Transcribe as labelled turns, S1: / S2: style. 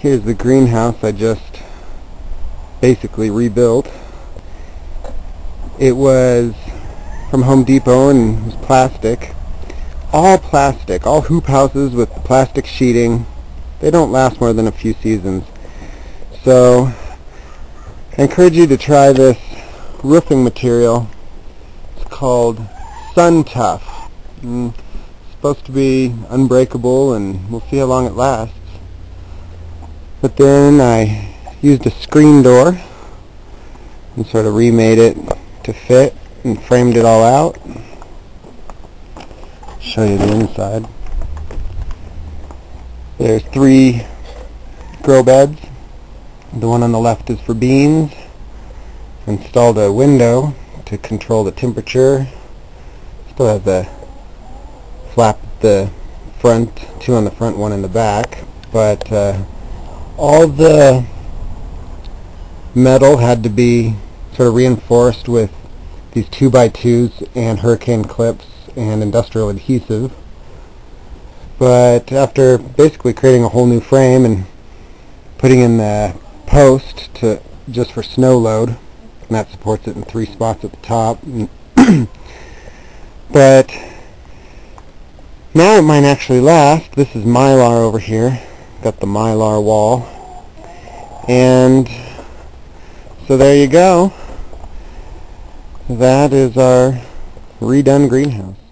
S1: Here's the greenhouse I just basically rebuilt. It was from Home Depot and it was plastic. All plastic, all hoop houses with plastic sheeting. They don't last more than a few seasons. So I encourage you to try this roofing material. It's called Suntuf. Mm, it's supposed to be unbreakable and we'll see how long it lasts. But then I used a screen door and sort of remade it to fit and framed it all out. Show you the inside. There's three grow beds. The one on the left is for beans. Installed a window to control the temperature. Still have the flap the front, two on the front, one in the back. But uh, all the metal had to be sort of reinforced with these 2x2s and hurricane clips and industrial adhesive. But after basically creating a whole new frame and putting in the post to just for snow load, and that supports it in three spots at the top. but now it might actually last. This is Mylar over here got the mylar wall. And so there you go. That is our redone greenhouse